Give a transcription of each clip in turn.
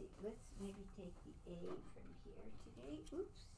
see. Let's maybe take the A from here today. Oops.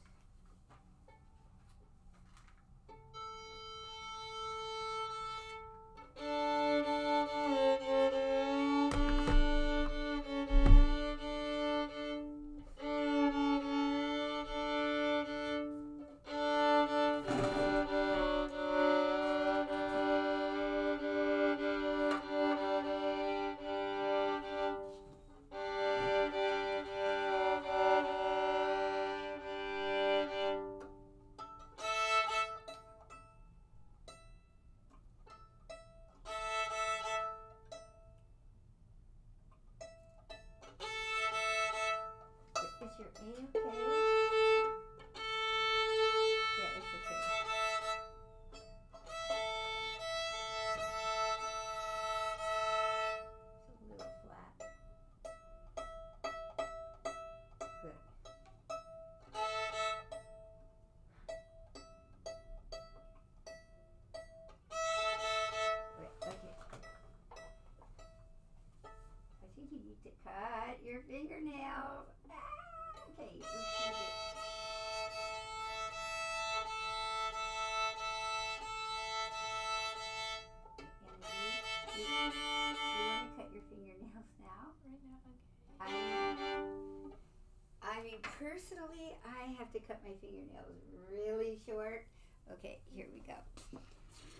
To cut my fingernails really short. Okay, here we go.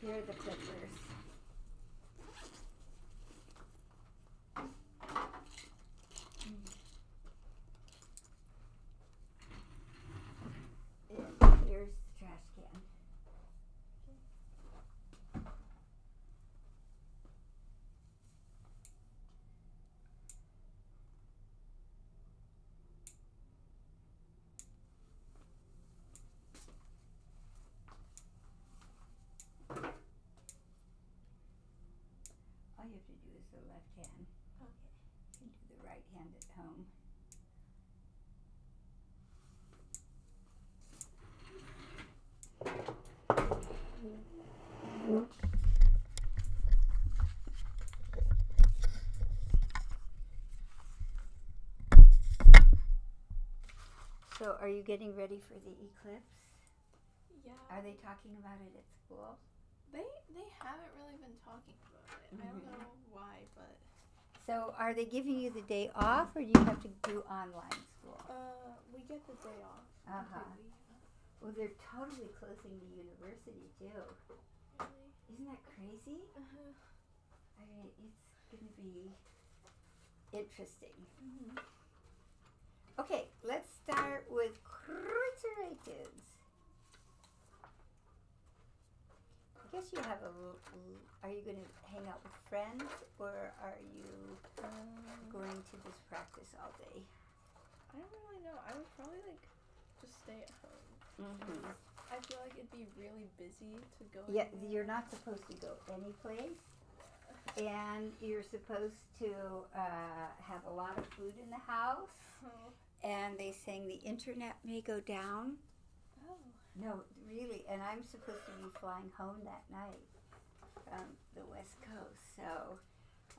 Here are the clippers. And here's the trash can. All you have to do is the left hand. Okay. You can do the right hand at home. So, are you getting ready for the eclipse? Yeah. Are they talking about it at school? They they haven't really been talking about it. I don't Mhm. know why, but So, are they giving you the day off, or do you have to do online school? uh, we get the day off. Uh-huh. Well, they're totally closing the university too. Really? Isn't that crazy? Uh-huh. I mean, it's going to be interesting. Mhm. Okay, let's start with critterations. I guess you have a. l- l- Are you going to hang out with friends, or are you Um, going to just practice all day? I don't really know. I would probably like just stay at home. Mm-hmm. I feel like it'd be really busy to go. Yeah, anywhere. you're not supposed to go anyplace, and you're supposed to uh, have a lot of food in the house. Oh. And they saying the internet may go down. No, really, and I'm supposed to be flying home that night from the West Coast, so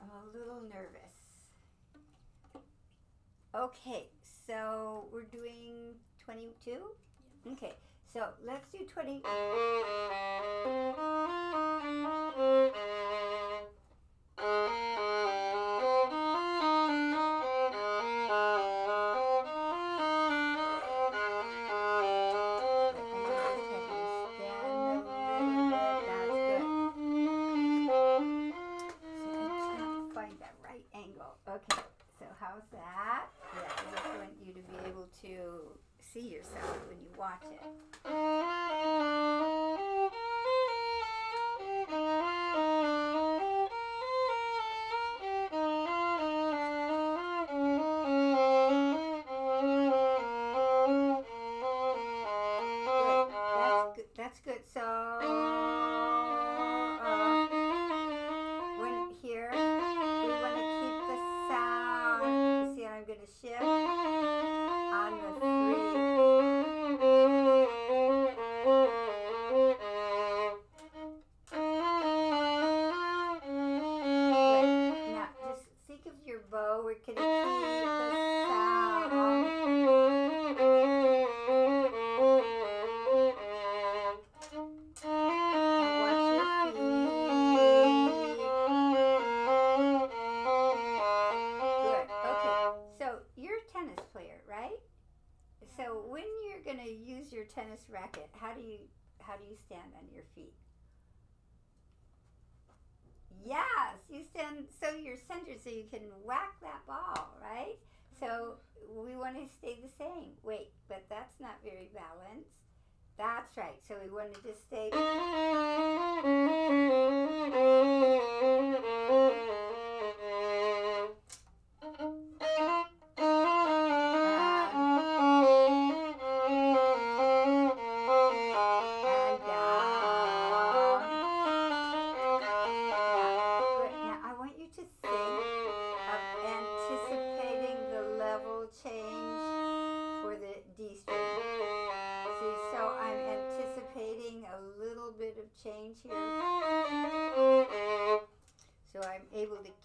I'm a little nervous. Okay, so we're doing 22? Okay, so let's do 20. How do you how do you stand on your feet? Yes, you stand so you're centered so you can whack that ball, right? So mm-hmm. we want to stay the same. Wait, but that's not very balanced. That's right. So we want to just stay.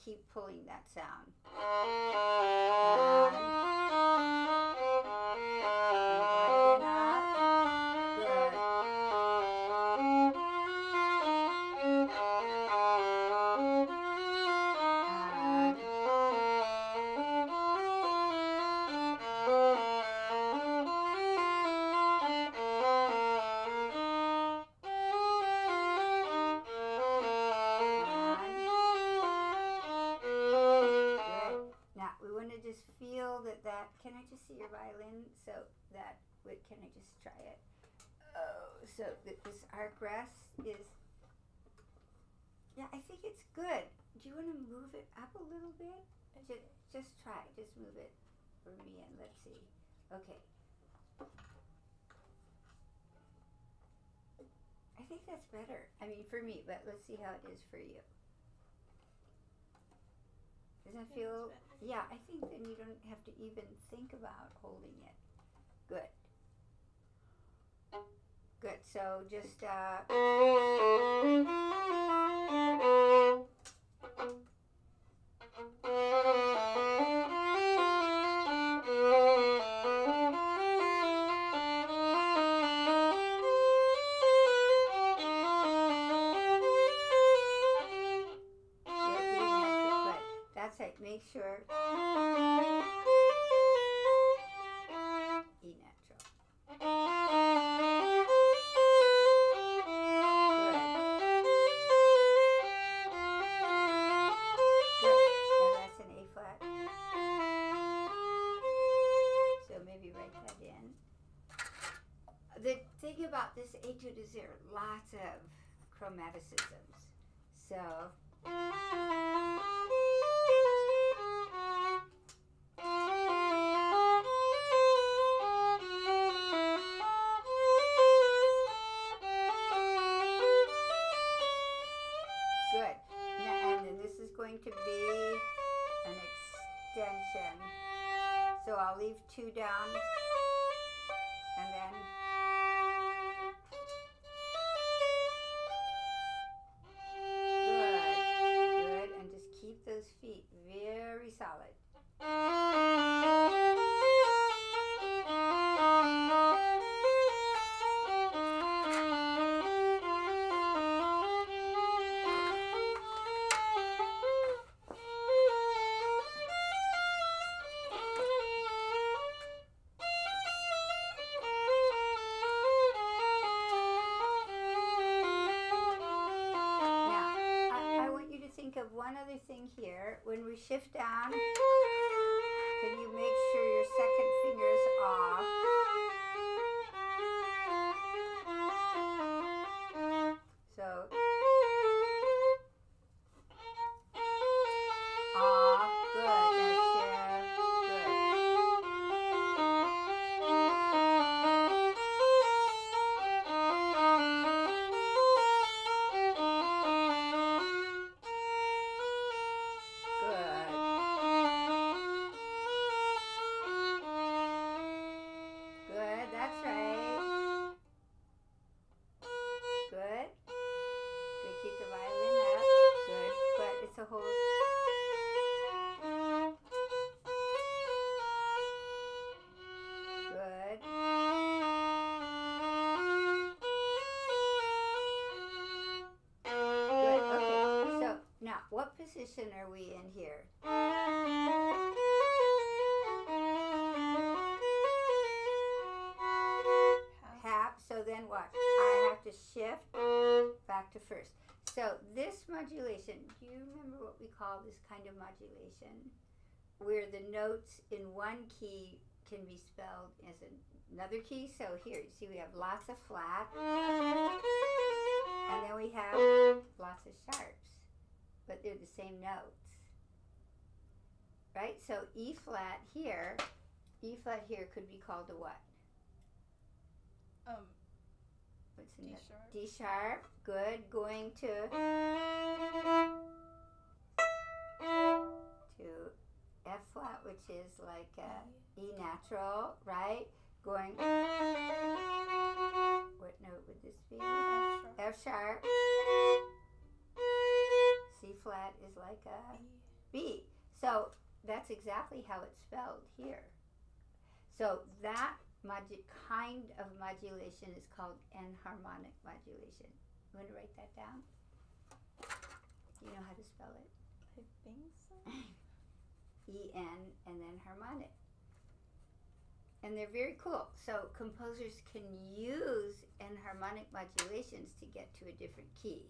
Keep pulling that sound. So that this arc rest is. Yeah, I think it's good. Do you want to move it up a little bit? Uh, just, just try. Just move it for me and let's see. Okay. I think that's better. I mean, for me, but let's see how it is for you. Does that feel? Yeah, I think then you don't have to even think about holding it. Good. Good. So just uh. This is there lots of chromaticisms. So we shift down, can you make sure your second finger is off? what position are we in here? Half. So then what? I have to shift back to first. So this modulation, do you remember what we call this kind of modulation? Where the notes in one key can be spelled as another key. So here, you see we have lots of flat. And then we have lots of sharps but they're the same notes. Right? So E flat here, E flat here could be called a what? Um, What's the D sharp. D sharp, good. Going to to F flat, which is like uh, E natural, right? Going. What note would this be? F sharp. F sharp. C flat is like a B. So that's exactly how it's spelled here. So that modu- kind of modulation is called enharmonic modulation. You want to write that down? Do you know how to spell it? I think so. E N and then harmonic. And they're very cool. So composers can use enharmonic modulations to get to a different key.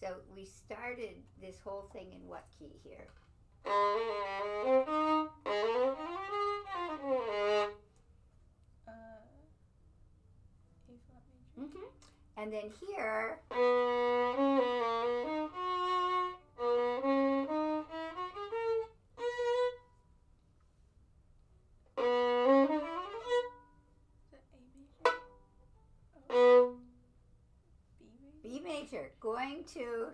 So we started this whole thing in what key here? Uh, A flat major. hmm And then here, going to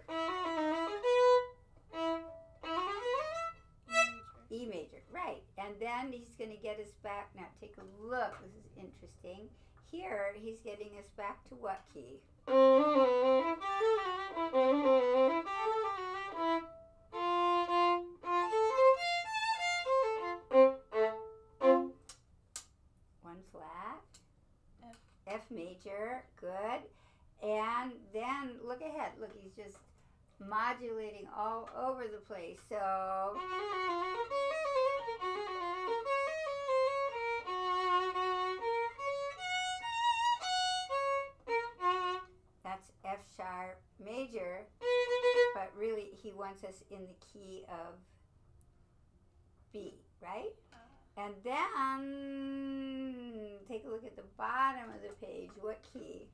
E major. Right. And then he's going to get us back. Now take a look. This is interesting. Here, he's getting us back to what key? One flat. F. F major, good. And then look ahead. Look, he's just modulating all over the place. So. That's F sharp major, but really he wants us in the key of B, right? And then take a look at the bottom of the page. What key?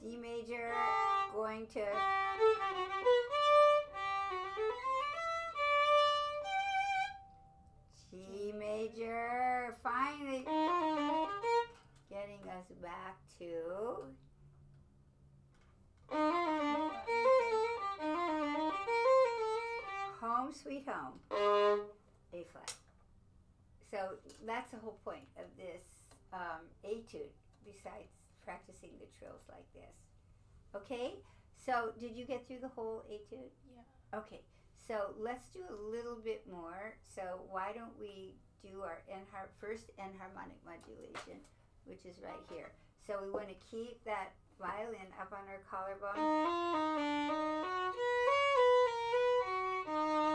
D major, going to G major, finally getting us back to home sweet home, A flat. So that's the whole point of this um, etude, besides practicing the trills like this. Okay, so did you get through the whole etude? Yeah. Okay, so let's do a little bit more. So why don't we do our first enharmonic modulation, which is right here. So we want to keep that violin up on her collarbone.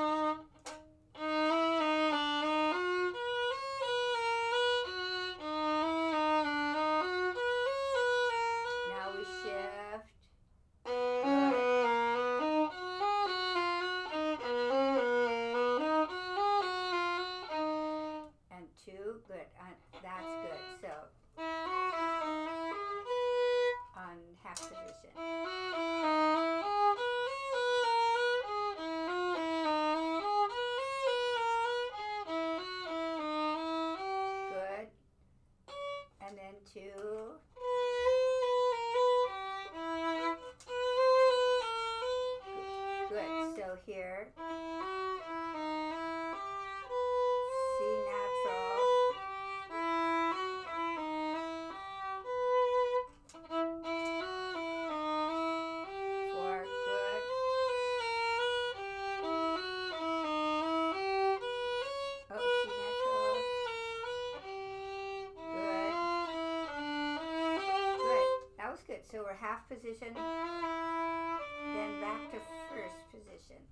So we're half position, then back to first position.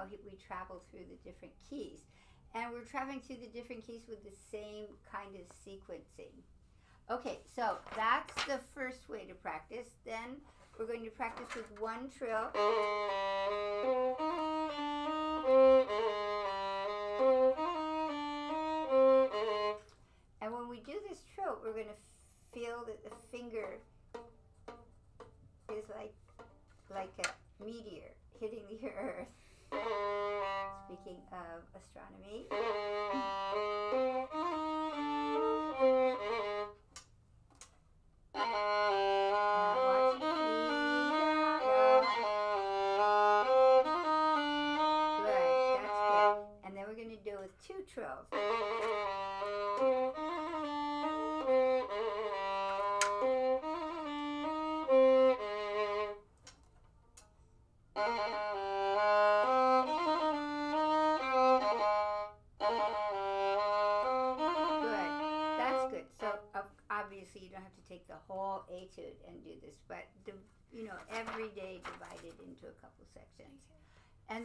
How we travel through the different keys, and we're traveling through the different keys with the same kind of sequencing. Okay, so that's the first way to practice. Then we're going to practice with one trill. And when we do this trill, we're going to feel that the finger is like like a meteor hitting the earth. Speaking of astronomy. Good, that's good. And then we're going to do it with two trills.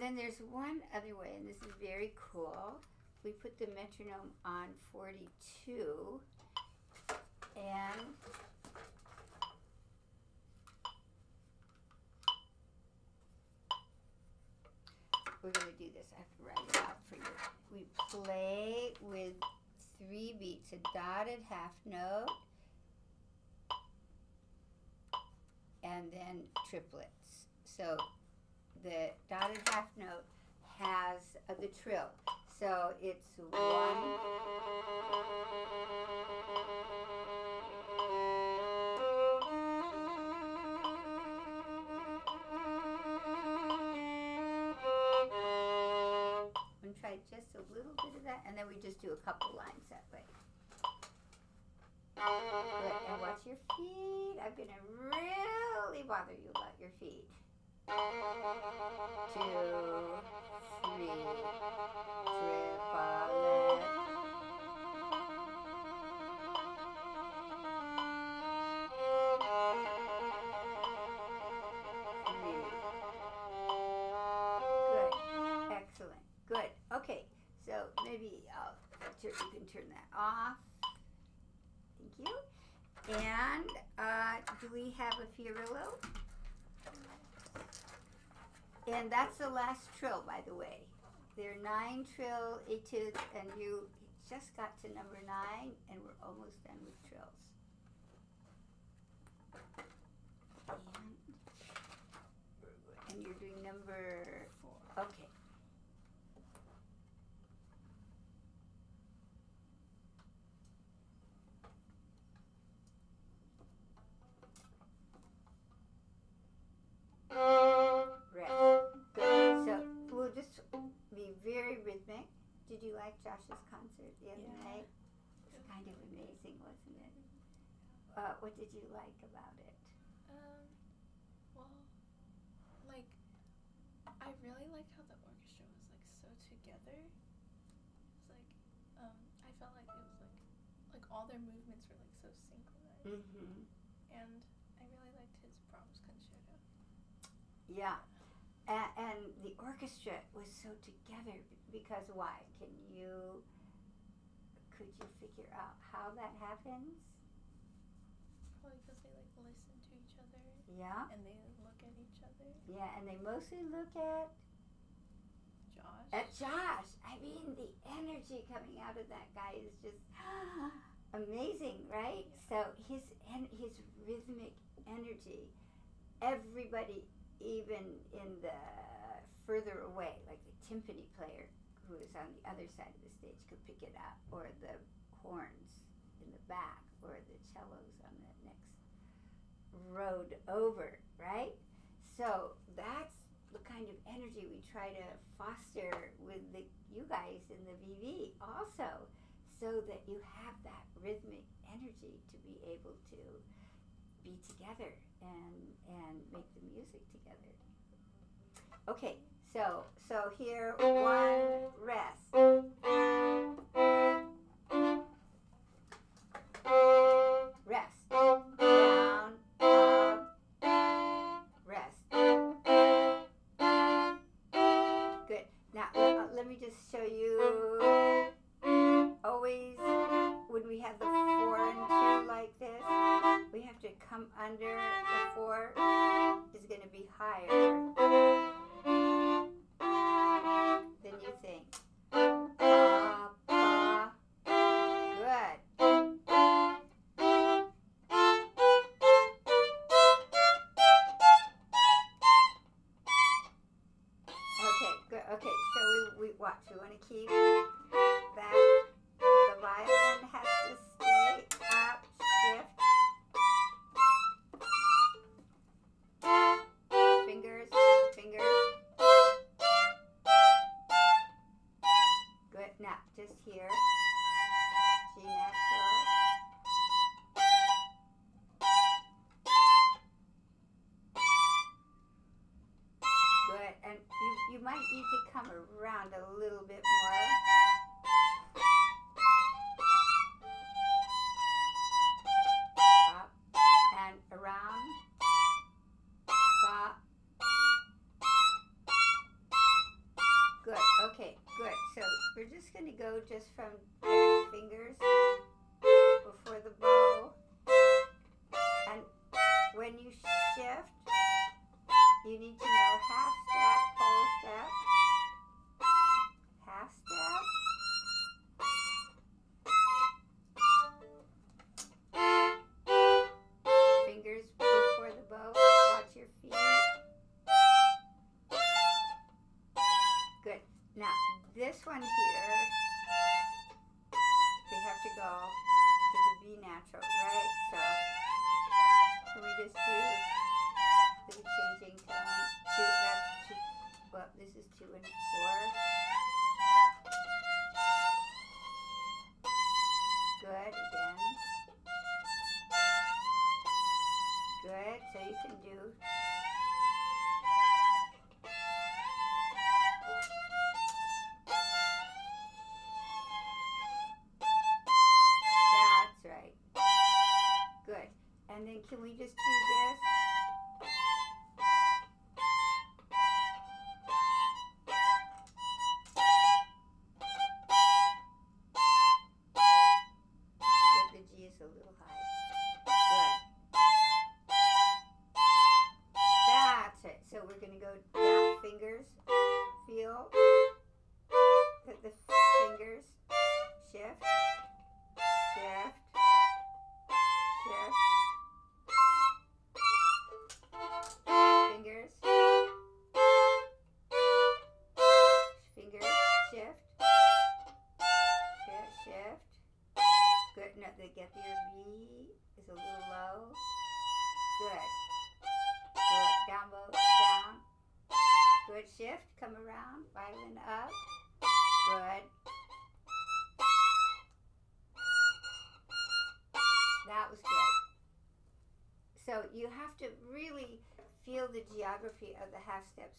Then there's one other way, and this is very cool. We put the metronome on 42, and we're going to do this. I have to write it out for you. We play with three beats, a dotted half note, and then triplets. So the dotted half note has uh, the trill. So it's one. I'm try just a little bit of that, and then we just do a couple lines that way. Good, and watch your feet. I'm gonna really bother you about your feet. Two, three, triplet. Three. Good, excellent, good. Okay, so maybe I'll tur- you can turn that off. Thank you. And uh, do we have a Fiorillo? And that's the last trill, by the way. There are nine trill etudes, and you just got to number nine, and we're almost done with trills. And, and you're doing number uh, what did you like about it? Um, well, like I really liked how the orchestra was like so together. It's like um, I felt like it was like like all their movements were like so synchronized. Mm-hmm. And I really liked his Brahms concerto. Yeah. A- and the orchestra was so together because why? Can you could you figure out how that happens? Because they like listen to each other Yeah. and they look at each other. Yeah, and they mostly look at Josh. at Josh. I mean, the energy coming out of that guy is just amazing, right? So his and his rhythmic energy, everybody, even in the further away, like the timpani player who is on the other side of the stage, could pick it up, or the horns in the back, or the cellos on the next road over, right? So that's the kind of energy we try to foster with the you guys in the VV also, so that you have that rhythmic energy to be able to be together and and make the music together. Okay, so so here one rest.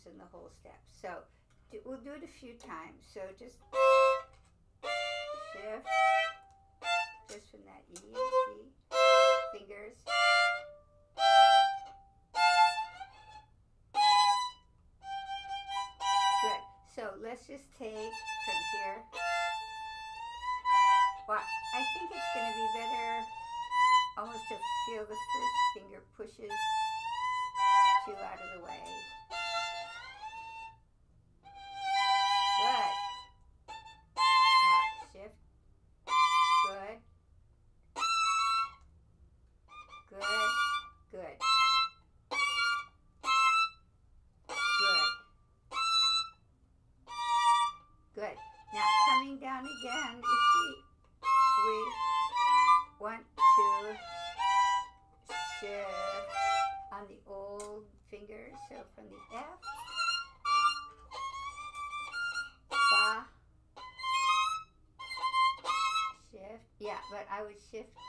in the whole step. So do, we'll do it a few times. So just shift, just from that E and fingers. Good. So let's just take from here. Watch. I think it's going to be better almost to feel the first finger pushes noches.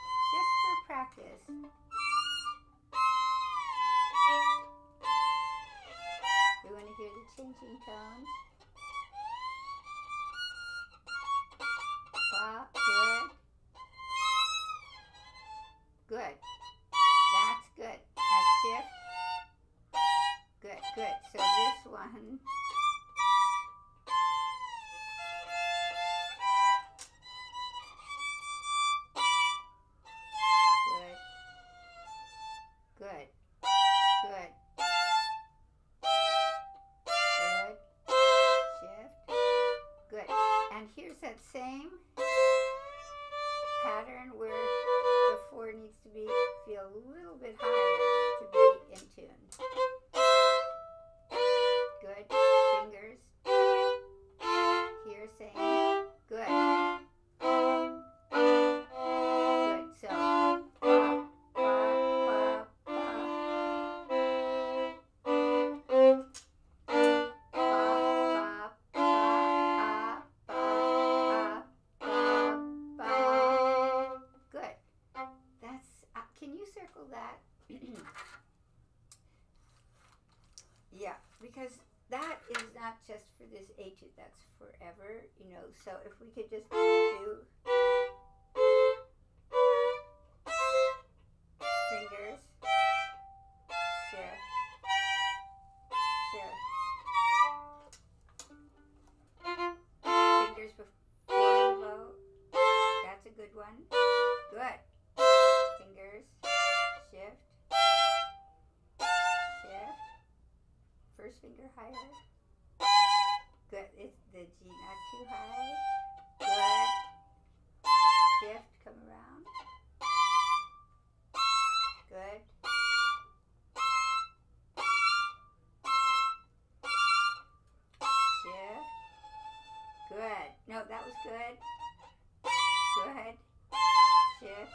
good, good, shift,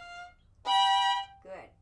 good.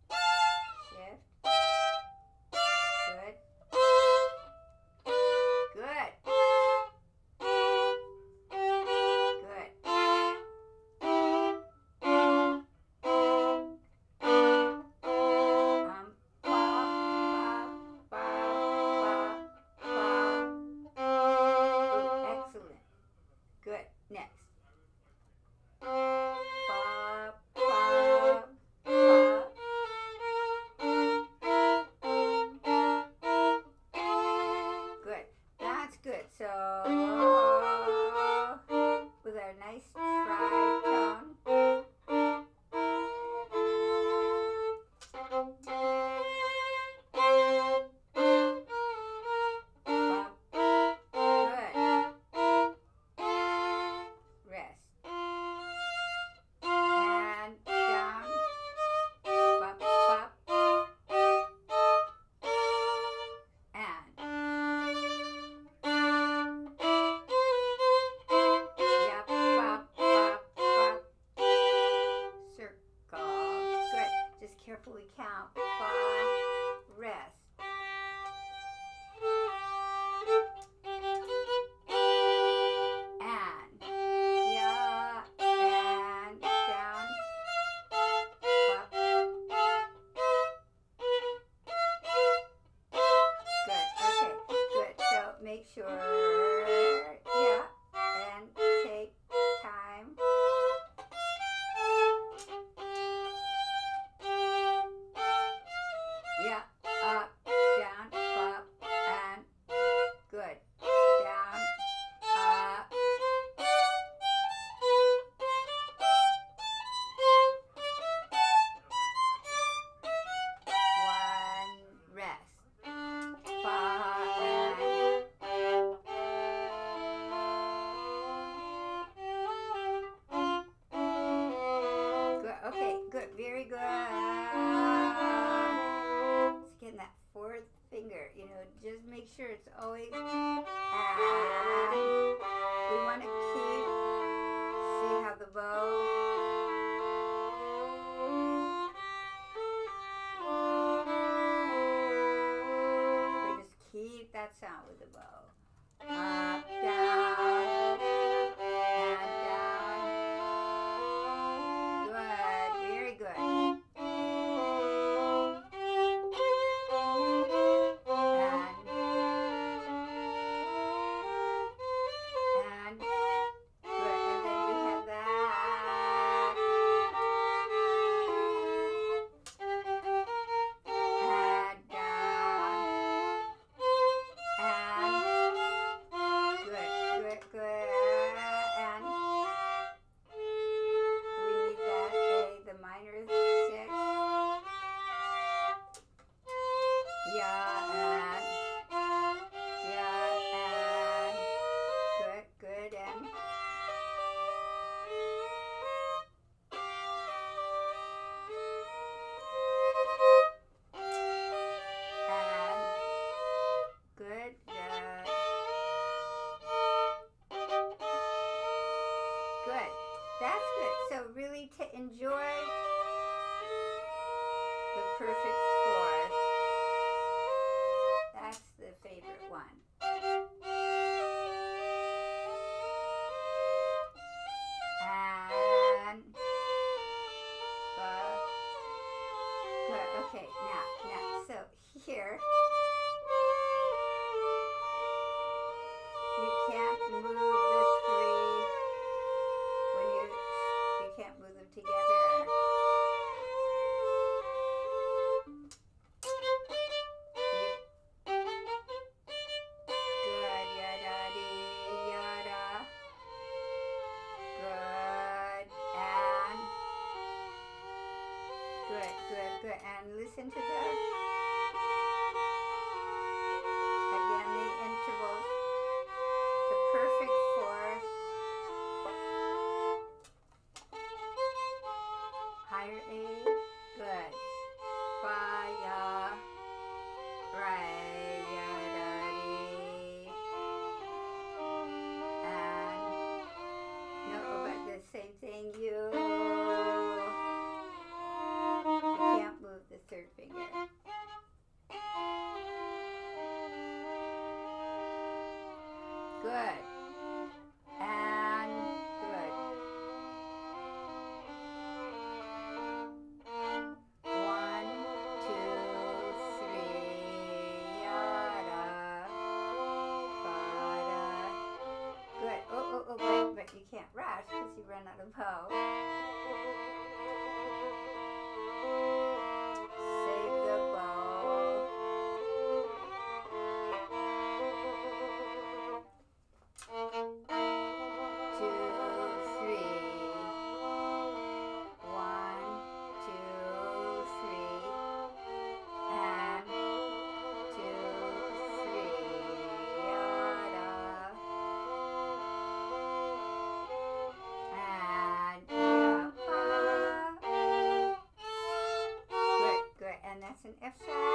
F sharp.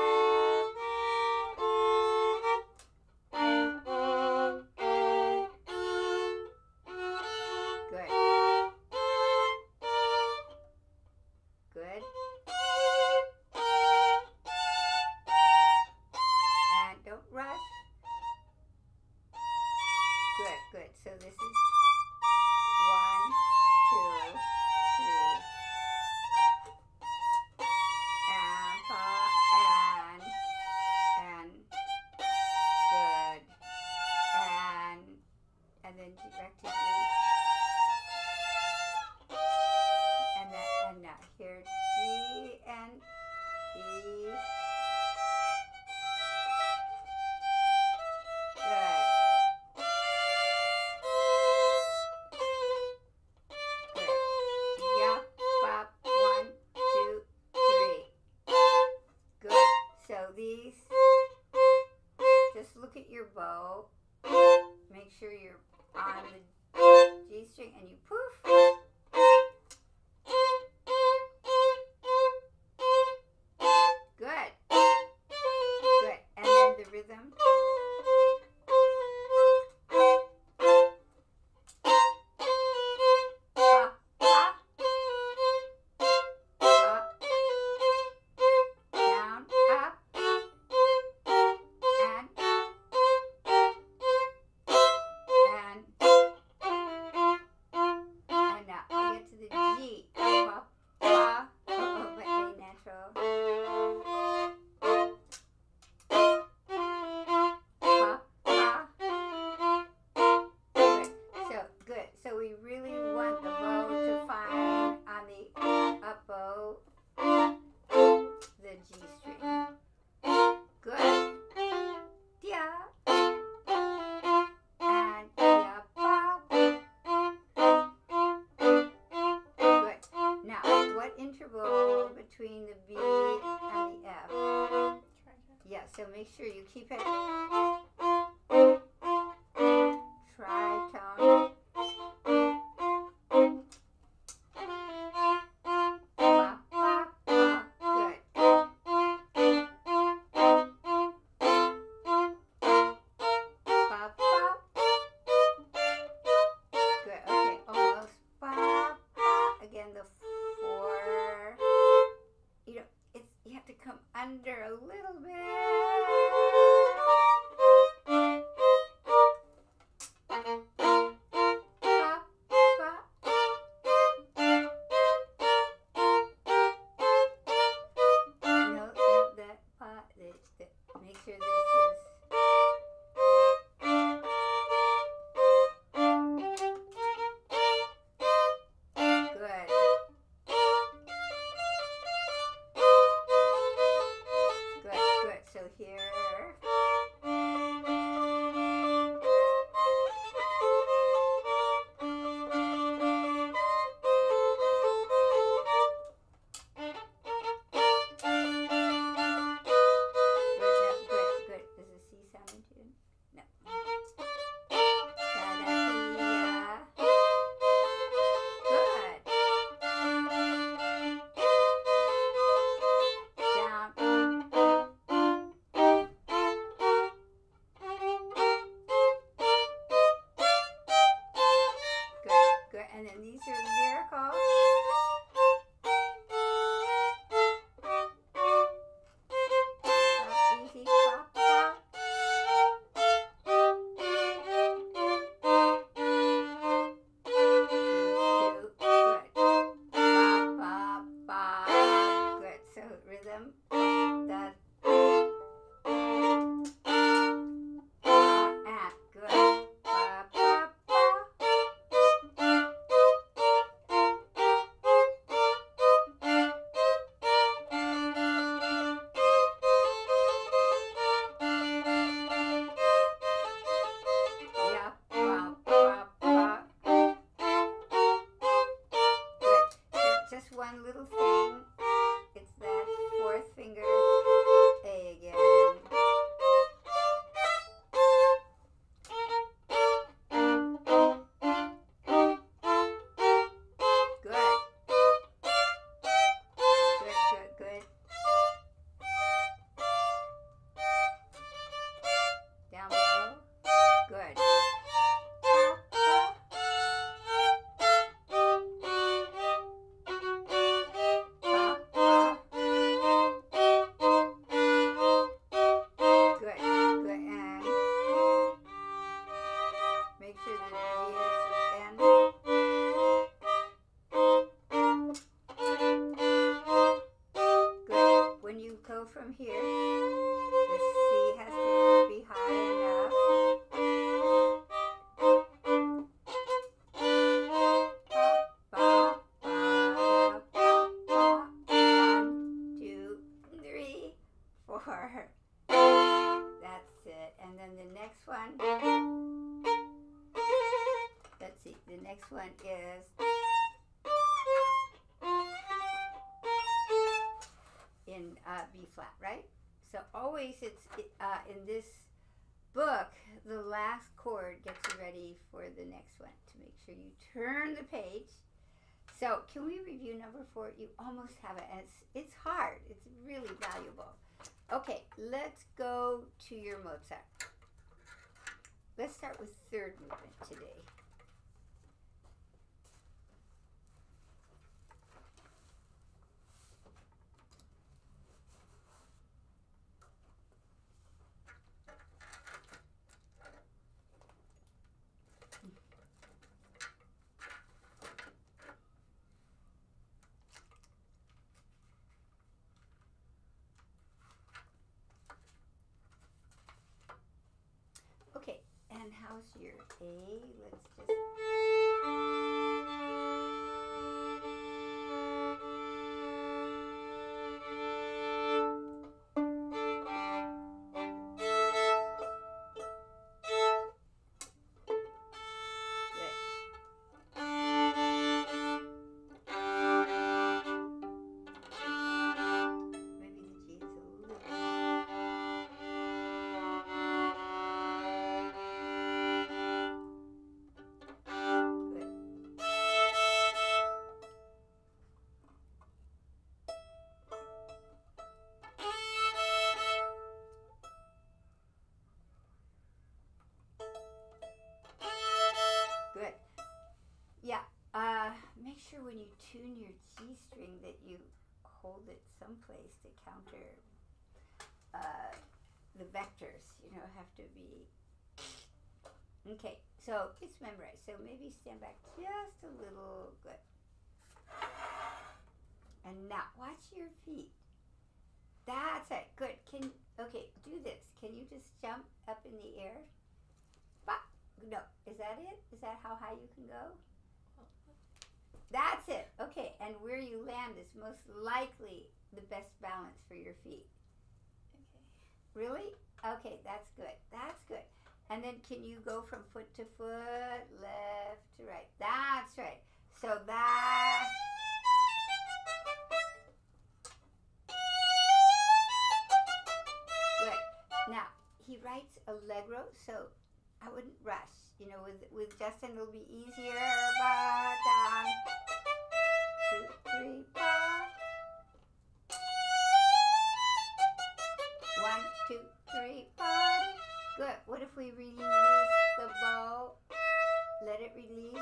next one is in uh, B flat, right? So always it's uh, in this book, the last chord gets you ready for the next one to make sure you turn the page. So can we review number four? You almost have it. It's, it's hard. It's really valuable. Okay, let's go to your Mozart. Let's start with third movement today. here. A, let's just you tune your G string that you hold it someplace to counter uh, the vectors, you know, have to be. Okay, so it's memorized. So maybe stand back just a little. Good. And now watch your feet. That's it. Good. Can okay, do this. Can you just jump up in the air? No. Is that it? Is that how high you can go? That's it. Okay. And where you land is most likely the best balance for your feet. Okay. Really? Okay, that's good. That's good. And then can you go from foot to foot, left to right? That's right. So that. Good. Now, he writes allegro, so I wouldn't rush. You know, with, with Justin, it'll be easier. But down. Two, three, four. One, two, three, four. Good. What if we release the bow? Let it release.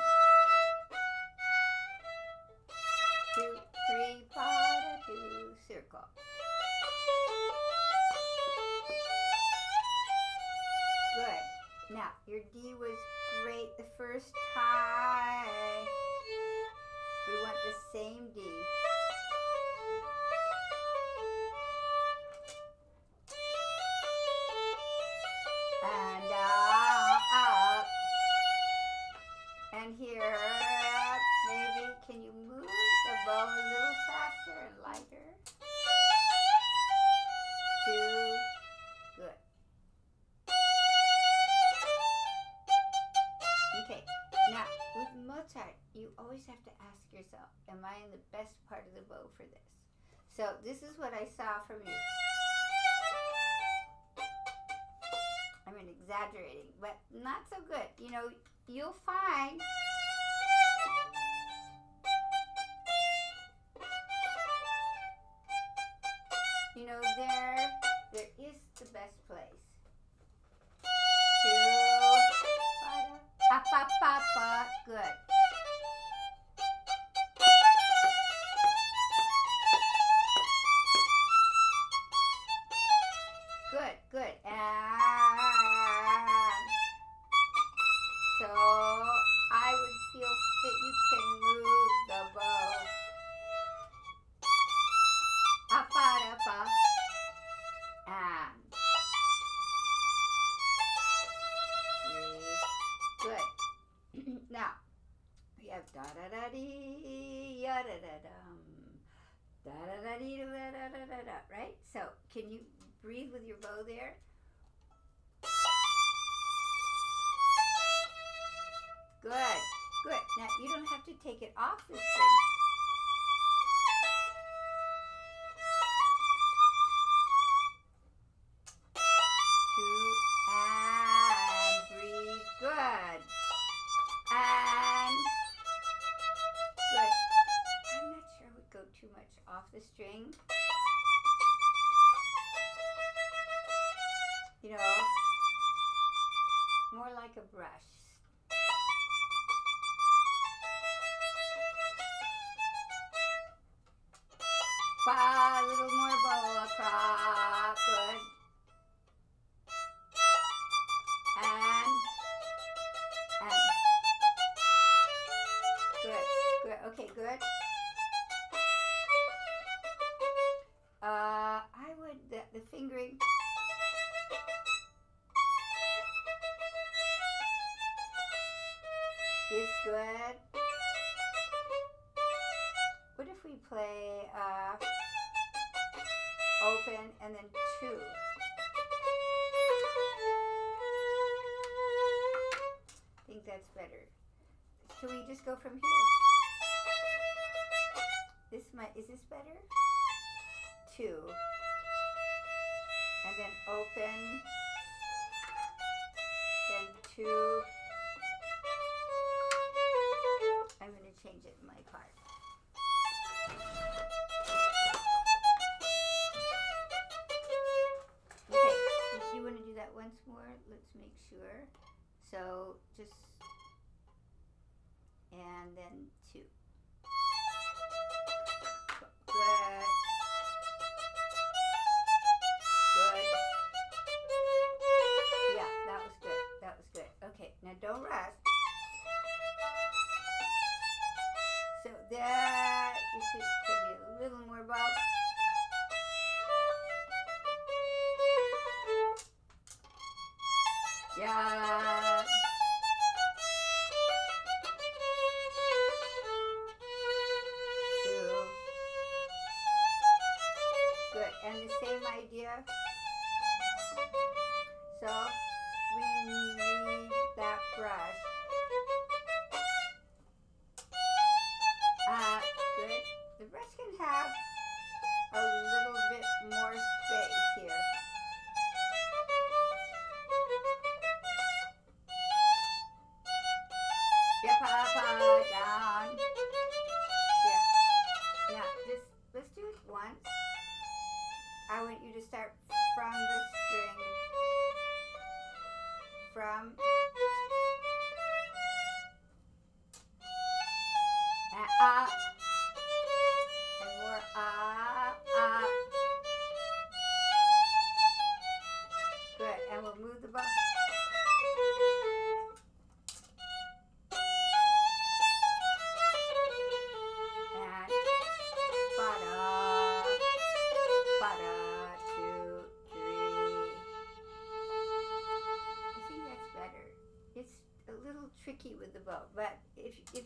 Your D was great the first time. We want the same D. you always have to ask yourself, am I in the best part of the bow for this? So this is what I saw from you. I mean, exaggerating, but not so good. You know, you'll find. You know, there, there is the best place. Two. Good, Okay, good. Uh, I would, the, the fingering. is good. What if we play uh, open and then two? I think that's better. Should we just go from here? This might, is this better? Two. And then open. Then two. I'm going to change it in my part. Okay, if you want to do that once more, let's make sure. So just, and then two. but if, if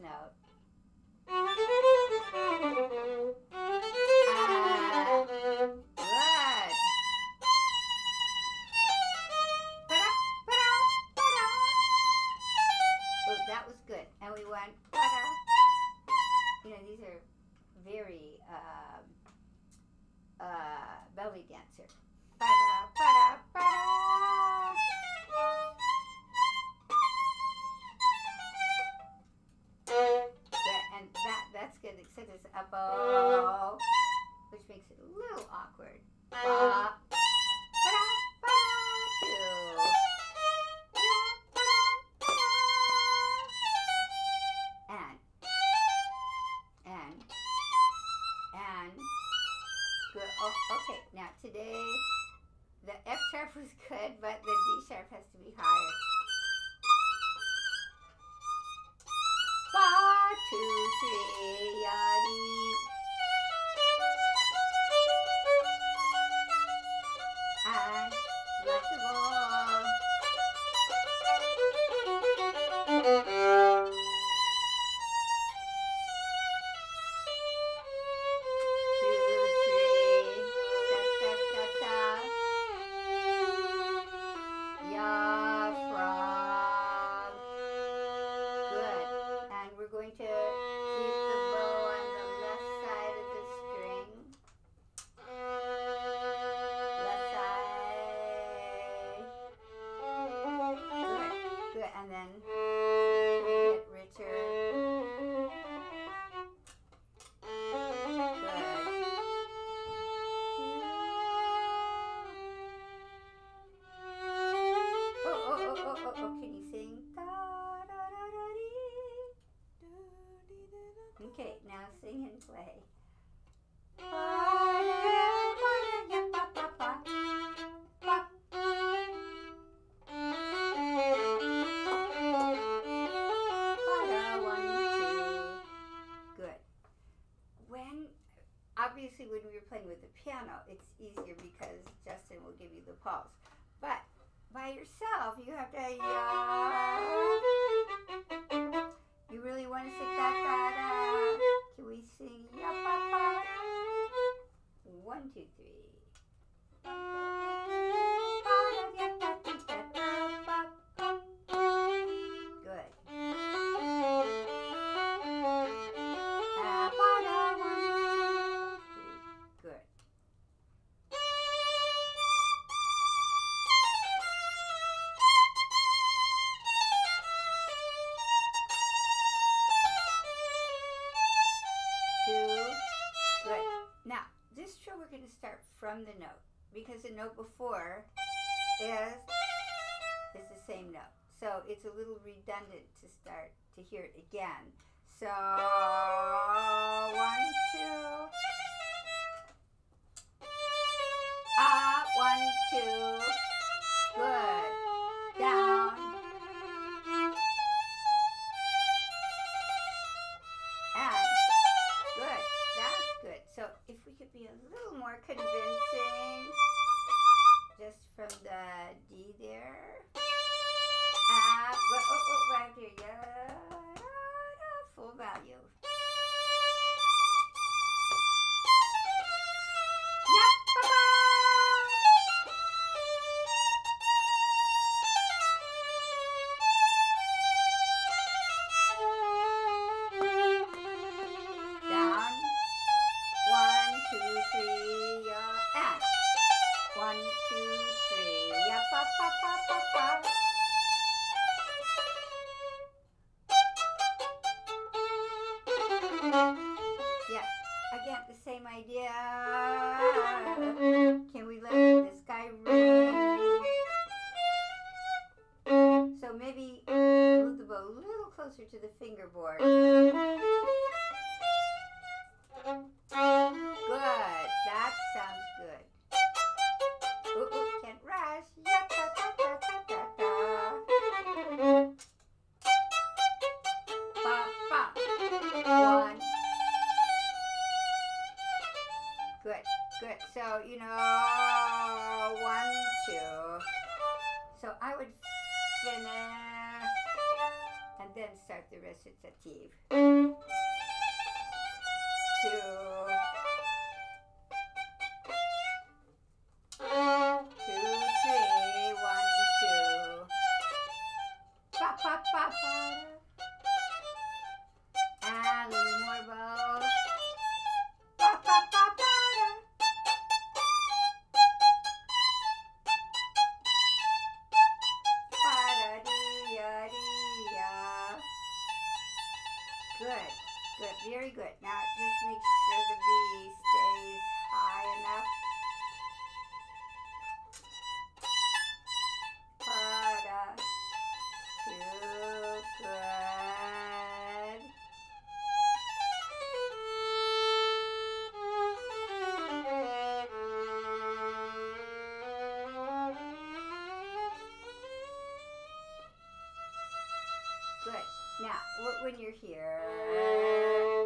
note, Oh, okay, now today the F sharp was good, but the D sharp has to be higher. Five, two, three, yadi. start from the note because the note before is is the same note. So it's a little redundant to start to hear it again. So one, two. Ah, one, two. Good. So, you know, one, two. So I would finish and then start the recitative. Two, when you're here,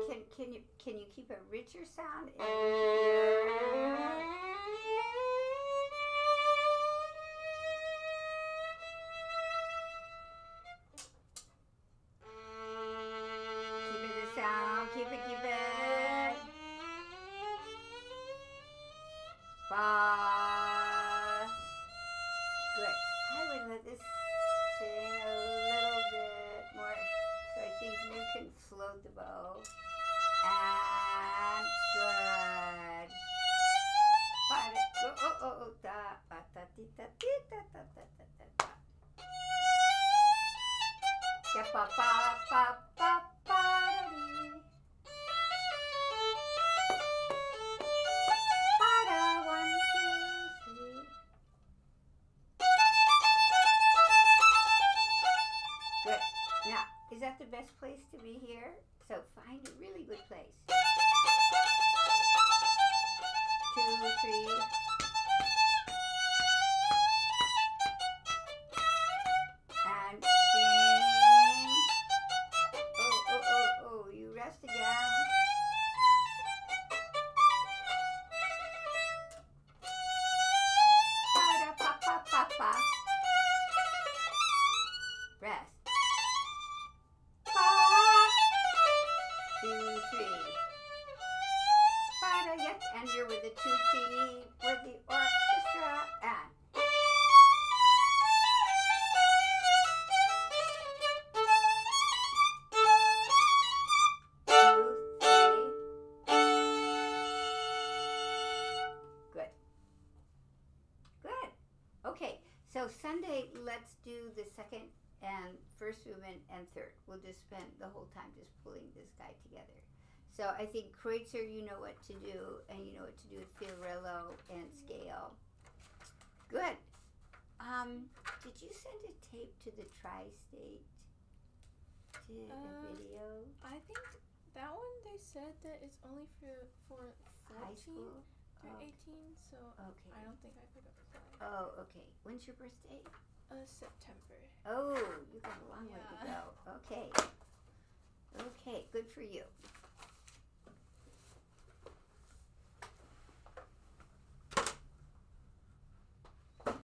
can can you can you keep a richer sound? Keep it the sound. Keep it. Keep it. Pa, pa, pa, Sunday, let's do the second and first movement and third. We'll just spend the whole time just pulling this guy together. So I think Kreutzer, you know what to do, and you know what to do with Fiorillo and scale. Good. Um, did you send a tape to the tri-state? Did a Uh, video? I think that one they said that it's only for for High 14 school? through Oh. 18, so Okay. I don't think I. Oh, okay. When's your birthday? Uh, September. Oh, you got a long way to go. Okay. Okay, good for you.